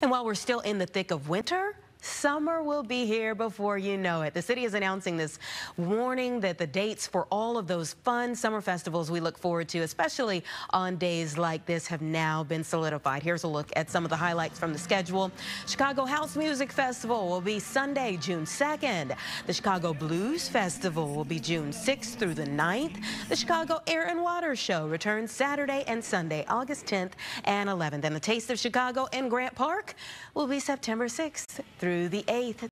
And while we're still in the thick of winter, Summer will be here before you know it. The city is announcing this warning that the dates for all of those fun summer festivals we look forward to, especially on days like this, have now been solidified. Here's a look at some of the highlights from the schedule. Chicago House Music Festival will be Sunday, June 2nd. The Chicago Blues Festival will be June 6th through the 9th. The Chicago Air and Water Show returns Saturday and Sunday, August 10th and 11th. And the Taste of Chicago in Grant Park will be September 6th through through the 8th.